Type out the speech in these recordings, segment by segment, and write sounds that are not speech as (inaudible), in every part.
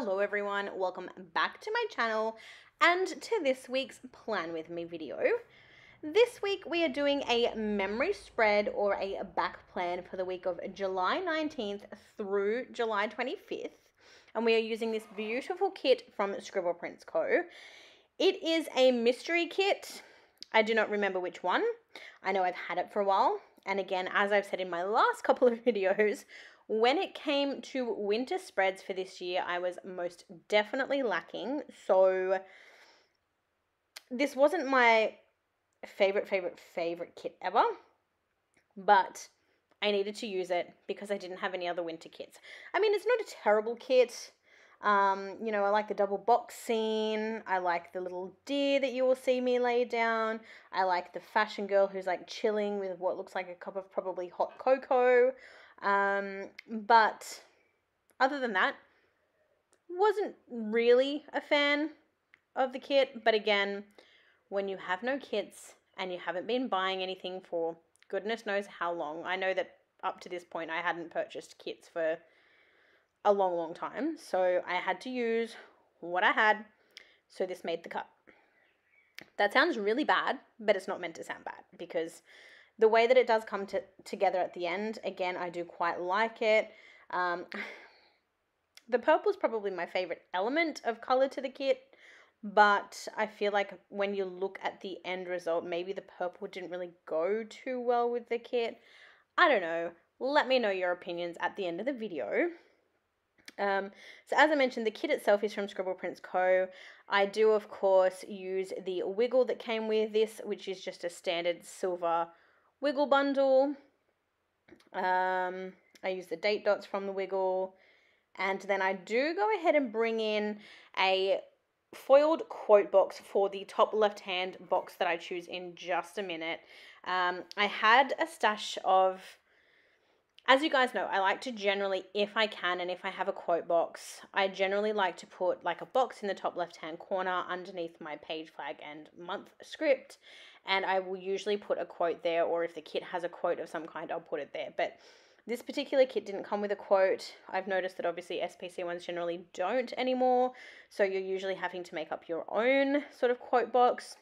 Hello everyone, welcome back to my channel and to this week's Plan With Me video. This week we are doing a memory spread or a back plan for the week of July 19th through July 25th and we are using this beautiful kit from Scribble Prints Co. It is a mystery kit. I do not remember which one. I know I've had it for a while and again as I've said in my last couple of (laughs) videos when it came to winter spreads for this year, I was most definitely lacking. So this wasn't my favorite, favorite, favorite kit ever, but I needed to use it because I didn't have any other winter kits. I mean, it's not a terrible kit. Um, you know, I like the double box scene. I like the little deer that you will see me lay down. I like the fashion girl who's like chilling with what looks like a cup of probably hot cocoa. Um, but other than that, wasn't really a fan of the kit. But again, when you have no kits and you haven't been buying anything for goodness knows how long, I know that up to this point I hadn't purchased kits for a long, long time. So I had to use what I had. So this made the cut. That sounds really bad, but it's not meant to sound bad because the way that it does come to, together at the end, again, I do quite like it. Um, (sighs) the purple is probably my favorite element of color to the kit, but I feel like when you look at the end result, maybe the purple didn't really go too well with the kit. I don't know. Let me know your opinions at the end of the video. Um, so as I mentioned, the kit itself is from Scribble Prints Co. I do, of course, use the wiggle that came with this, which is just a standard silver Wiggle bundle. Um, I use the date dots from the Wiggle. And then I do go ahead and bring in a foiled quote box for the top left hand box that I choose in just a minute. Um, I had a stash of, as you guys know, I like to generally, if I can and if I have a quote box, I generally like to put like a box in the top left hand corner underneath my page flag and month script and I will usually put a quote there, or if the kit has a quote of some kind, I'll put it there. But this particular kit didn't come with a quote. I've noticed that obviously SPC ones generally don't anymore, so you're usually having to make up your own sort of quote box,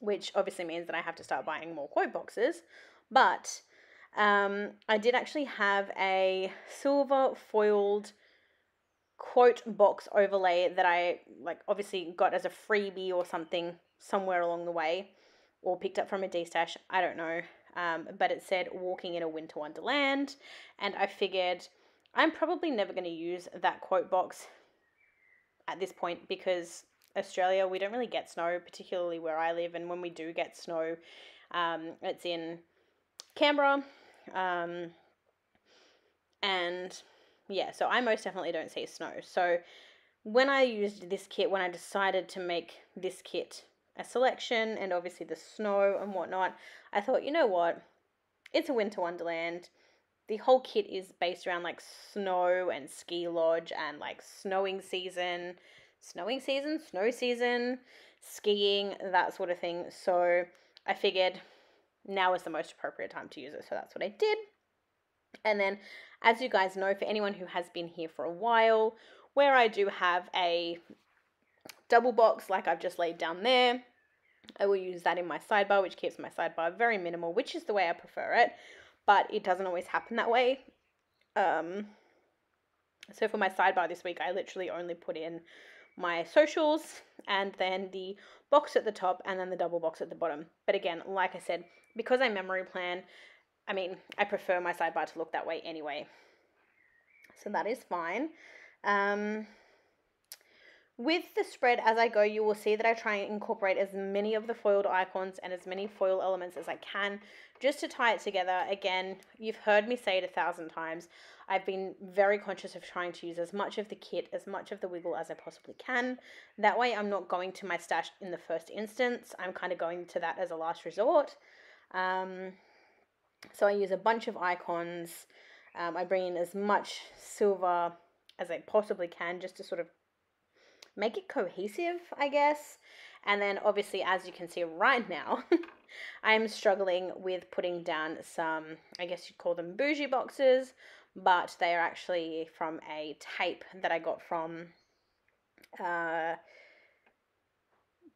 which obviously means that I have to start buying more quote boxes. But um, I did actually have a silver foiled quote box overlay that I like obviously got as a freebie or something somewhere along the way or picked up from a D stash, I don't know. Um, but it said walking in a winter wonderland, and I figured I'm probably never going to use that quote box at this point because Australia, we don't really get snow, particularly where I live, and when we do get snow, um, it's in Canberra. Um, and yeah, so I most definitely don't see snow. So when I used this kit, when I decided to make this kit a selection and obviously the snow and whatnot, I thought, you know what? It's a winter wonderland. The whole kit is based around like snow and ski lodge and like snowing season, snowing season, snow season, skiing, that sort of thing. So I figured now is the most appropriate time to use it. So that's what I did. And then, as you guys know, for anyone who has been here for a while, where I do have a double box like I've just laid down there. I will use that in my sidebar, which keeps my sidebar very minimal, which is the way I prefer it, but it doesn't always happen that way. Um, so for my sidebar this week, I literally only put in my socials and then the box at the top and then the double box at the bottom. But again, like I said, because I memory plan, I mean, I prefer my sidebar to look that way anyway. So that is fine. Um, with the spread as I go, you will see that I try and incorporate as many of the foiled icons and as many foil elements as I can just to tie it together. Again, you've heard me say it a thousand times. I've been very conscious of trying to use as much of the kit, as much of the wiggle as I possibly can. That way I'm not going to my stash in the first instance. I'm kind of going to that as a last resort. Um, so I use a bunch of icons. Um, I bring in as much silver as I possibly can just to sort of make it cohesive, I guess. And then obviously, as you can see right now, (laughs) I'm struggling with putting down some, I guess you'd call them bougie boxes, but they are actually from a tape that I got from uh,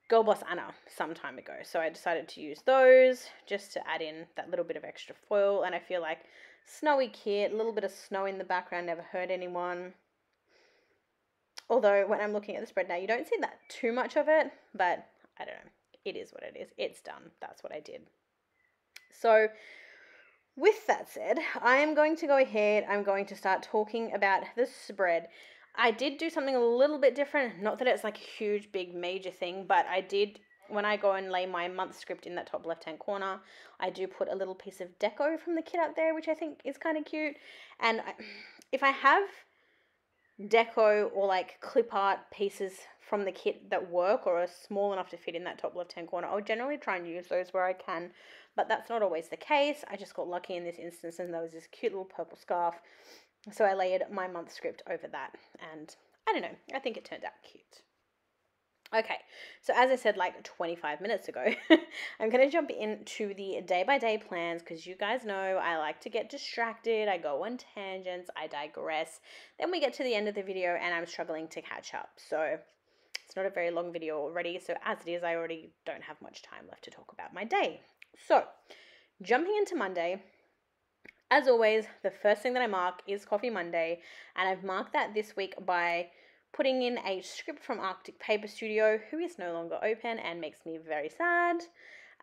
Girl Boss Anna some time ago. So I decided to use those just to add in that little bit of extra foil. And I feel like snowy kit, a little bit of snow in the background, never hurt anyone. Although when I'm looking at the spread now, you don't see that too much of it, but I don't know. It is what it is. It's done. That's what I did. So with that said, I am going to go ahead. I'm going to start talking about the spread. I did do something a little bit different. Not that it's like a huge, big, major thing, but I did, when I go and lay my month script in that top left hand corner, I do put a little piece of deco from the kit up there, which I think is kind of cute. And I, if I have deco or like clip art pieces from the kit that work or are small enough to fit in that top left hand corner, I'll generally try and use those where I can but that's not always the case. I just got lucky in this instance and there was this cute little purple scarf. So I layered my month script over that and I don't know, I think it turned out cute. Okay, so as I said like 25 minutes ago, (laughs) I'm going to jump into the day by day plans because you guys know I like to get distracted, I go on tangents, I digress. Then we get to the end of the video and I'm struggling to catch up. So it's not a very long video already, so as it is, I already don't have much time left to talk about my day. So, jumping into Monday, as always, the first thing that I mark is Coffee Monday, and I've marked that this week by putting in a script from Arctic Paper Studio, who is no longer open and makes me very sad.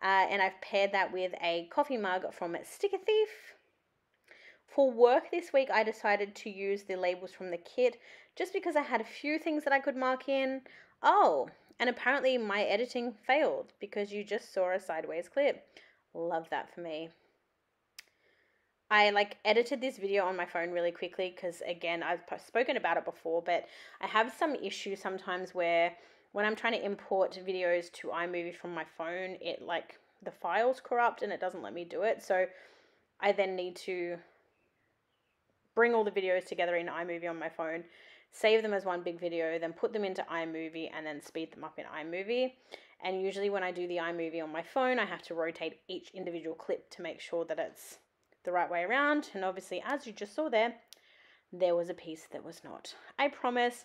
Uh, and I've paired that with a coffee mug from Sticker Thief. For work this week, I decided to use the labels from the kit just because I had a few things that I could mark in. Oh, and apparently my editing failed because you just saw a sideways clip. Love that for me. I like edited this video on my phone really quickly because again I've spoken about it before but I have some issues sometimes where when I'm trying to import videos to iMovie from my phone it like the file's corrupt and it doesn't let me do it so I then need to bring all the videos together in iMovie on my phone save them as one big video, then put them into iMovie, and then speed them up in iMovie. And usually, when I do the iMovie on my phone, I have to rotate each individual clip to make sure that it's the right way around. And obviously, as you just saw there, there was a piece that was not. I promise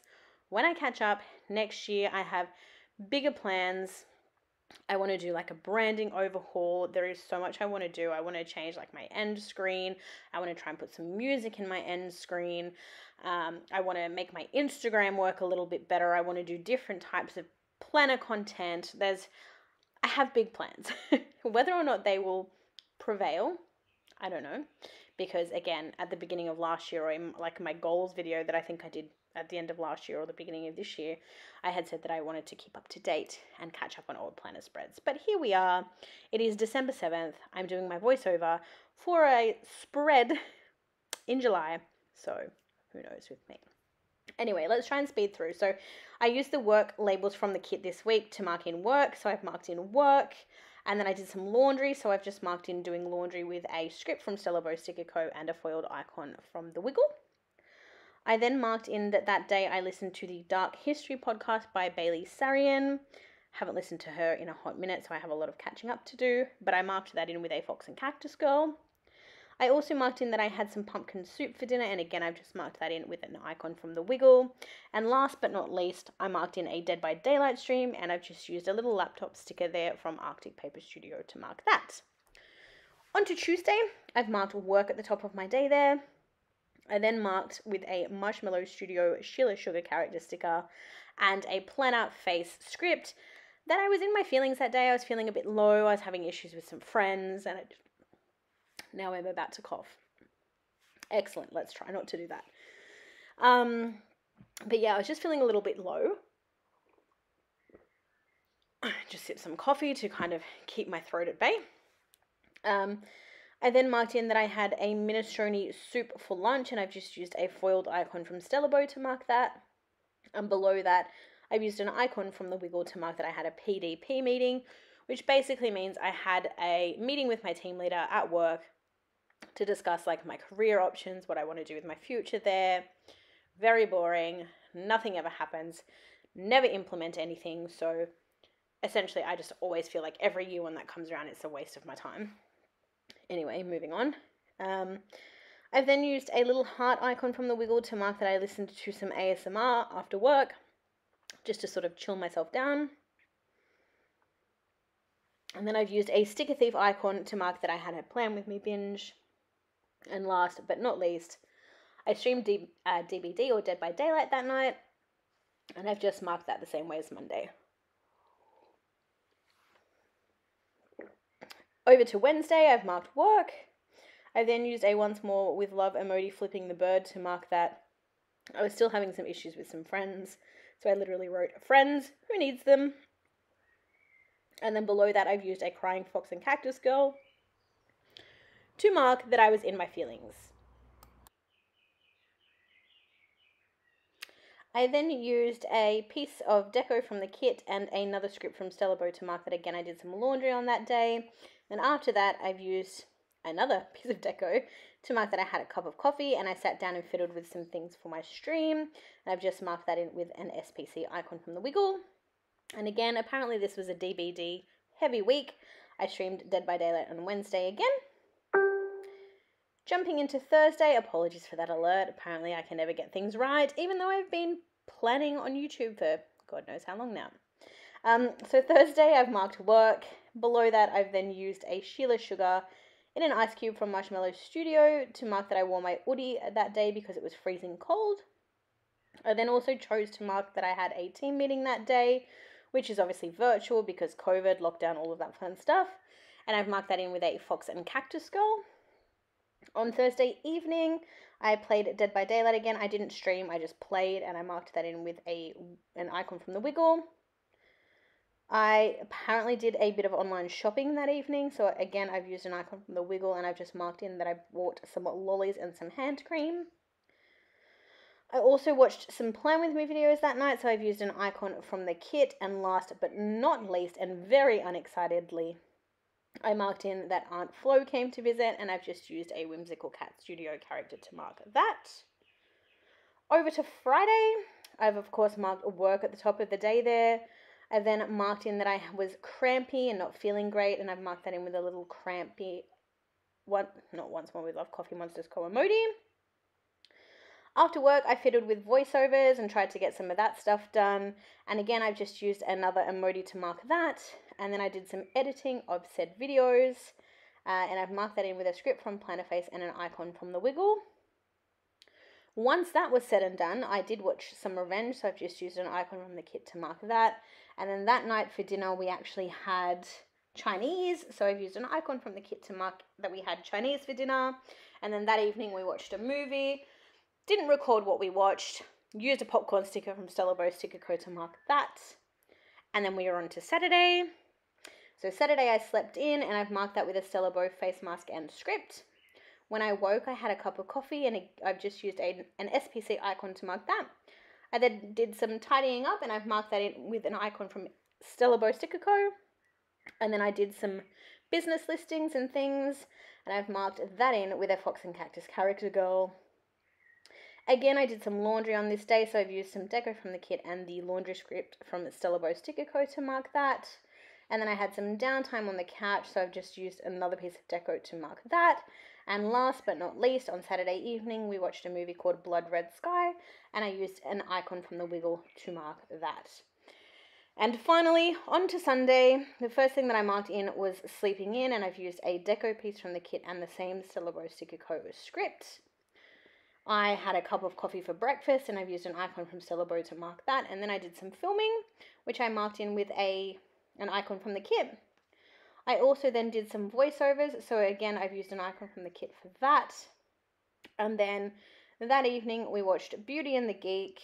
when I catch up next year, I have bigger plans. I want to do like a branding overhaul. There is so much I want to do. I want to change like my end screen. I want to try and put some music in my end screen. Um, I want to make my Instagram work a little bit better. I want to do different types of planner content. There's, I have big plans. (laughs) Whether or not they will prevail, I don't know. Because again, at the beginning of last year, or in like my goals video that I think I did at the end of last year or the beginning of this year, I had said that I wanted to keep up to date and catch up on old planner spreads. But here we are. It is December 7th. I'm doing my voiceover for a spread in July. So who knows with me. Anyway, let's try and speed through. So I used the work labels from the kit this week to mark in work. So I've marked in work. And then I did some laundry. So I've just marked in doing laundry with a script from Stella Beau Sticker Co. and a foiled icon from The Wiggle. I then marked in that that day I listened to the Dark History podcast by Bailey Sarian. Haven't listened to her in a hot minute, so I have a lot of catching up to do. But I marked that in with a Fox and Cactus Girl. I also marked in that I had some pumpkin soup for dinner, and again, I've just marked that in with an icon from the Wiggle. And last but not least, I marked in a Dead by Daylight stream, and I've just used a little laptop sticker there from Arctic Paper Studio to mark that. On to Tuesday, I've marked work at the top of my day there. I then marked with a Marshmallow Studio Sheila Sugar character sticker and a planner face script. Then I was in my feelings that day. I was feeling a bit low. I was having issues with some friends, and it now I'm about to cough. Excellent. Let's try not to do that. Um, but yeah, I was just feeling a little bit low. (sighs) Just sip some coffee to kind of keep my throat at bay. Um, I then marked in that I had a minestrone soup for lunch, and I've just used a foiled icon from Stella Beau to mark that. And below that, I've used an icon from the Wiggle to mark that I had a PDP meeting, which basically means I had a meeting with my team leader at work to discuss like my career options, what I want to do with my future there. Very boring. Nothing ever happens. Never implement anything. So essentially, I just always feel like every year when that comes around, it's a waste of my time. Anyway, moving on. Um, I've then used a little heart icon from the Wiggle to mark that I listened to some ASMR after work. just to sort of chill myself down. And then I've used a Sticker Thief icon to mark that I had a plan with me binge. And last but not least, I streamed D- uh, DBD or Dead by Daylight that night. And I've just marked that the same way as Monday. Over to Wednesday, I've marked work. I then used a once more with love emoji flipping the bird to mark that I was still having some issues with some friends. So I literally wrote friends, who needs them? And then below that, I've used a crying fox and cactus girl to mark that I was in my feelings. I then used a piece of deco from the kit and another script from Stella Beau to mark that again I did some laundry on that day. Then after that, I've used another (laughs) piece of deco to mark that I had a cup of coffee and I sat down and fiddled with some things for my stream. And I've just marked that in with an SPC icon from the Wiggle. And again, apparently this was a DBD heavy week. I streamed Dead by Daylight on Wednesday again. Jumping into Thursday, apologies for that alert. Apparently, I can never get things right, even though I've been planning on YouTube for God knows how long now. Um, so, Thursday, I've marked work. Below that, I've then used a Sheila Sugar in an ice cube from Marshmallow Studio to mark that I wore my hoodie that day because it was freezing cold. I then also chose to mark that I had a team meeting that day, which is obviously virtual because COVID, lockdown, all of that fun stuff. And I've marked that in with a fox and cactus girl. On Thursday evening, I played Dead by Daylight again. I didn't stream, I just played and I marked that in with a an icon from the Wiggle. I apparently did a bit of online shopping that evening, so again, I've used an icon from the Wiggle and I've just marked in that I bought some lollies and some hand cream. I also watched some Plan With Me videos that night, so I've used an icon from the kit. And last but not least, and very unexcitedly, I marked in that Aunt Flo came to visit, and I've just used a Whimsical Cat Studio character to mark that. Over to Friday, I've of course marked work at the top of the day there. I then marked in that I was crampy and not feeling great, and I've marked that in with a little crampy one, not once more, we love Coffee Monsterz Co-emoji. After work, I fiddled with voiceovers and tried to get some of that stuff done. And again, I've just used another emoji to mark that. And then I did some editing of said videos. Uh, and I've marked that in with a script from Plannerface and an icon from The Wiggle. Once that was said and done, I did watch some Revenge, so I've just used an icon from the kit to mark that. And then that night for dinner, we actually had Chinese, so I've used an icon from the kit to mark that we had Chinese for dinner. And then that evening, we watched a movie. Didn't record what we watched. Used a popcorn sticker from Stella Beau Sticker Co. to mark that. And then we were on to Saturday. So Saturday I slept in and I've marked that with a Stella Beau face mask and script. When I woke, I had a cup of coffee and I've just used a, an SPC icon to mark that. I then did some tidying up and I've marked that in with an icon from Stella Beau Sticker Co. And then I did some business listings and things and I've marked that in with a Fox and Cactus character girl. Again, I did some laundry on this day, so I've used some deco from the kit and the laundry script from Stella Beau Sticker Co. to mark that. And then I had some downtime on the couch, so I've just used another piece of deco to mark that. And last but not least, on Saturday evening, we watched a movie called Blood Red Sky, and I used an icon from the Wiggle to mark that. And finally, on to Sunday, the first thing that I marked in was sleeping in, and I've used a deco piece from the kit and the same Beau Sticker Co. script. I had a cup of coffee for breakfast and I've used an icon from Beau to mark that. And then I did some filming, which I marked in with a an icon from the kit. I also then did some voiceovers. So again, I've used an icon from the kit for that. And then that evening, we watched Beauty and the Geek.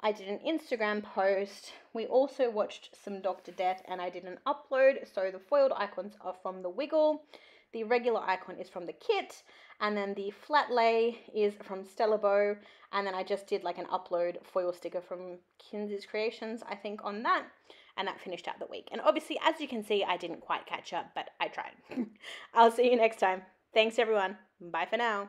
I did an Instagram post. We also watched some Dr. Death and I did an upload. So the foiled icons are from the Wiggle. The regular icon is from the kit, and then the flat lay is from Stella Beau, and then I just did like an upload foil sticker from Kinsey's Creations, I think, on that, and that finished out the week. And obviously, as you can see, I didn't quite catch up, but I tried. (laughs) I'll see you next time. Thanks, everyone. Bye for now.